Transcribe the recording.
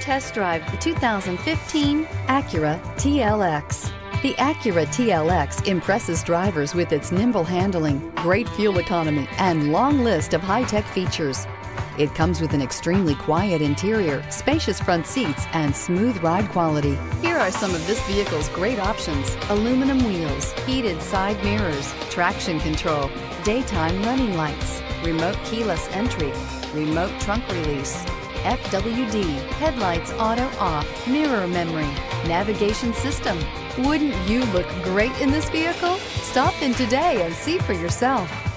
test drive the 2015 Acura TLX. The Acura TLX impresses drivers with its nimble handling, great fuel economy, and long list of high-tech features. It comes with an extremely quiet interior, spacious front seats, and smooth ride quality. Here are some of this vehicle's great options. Aluminum wheels, heated side mirrors, traction control, daytime running lights, remote keyless entry, remote trunk release, FWD, headlights auto off, mirror memory, navigation system. Wouldn't you look great in this vehicle? Stop in today and see for yourself.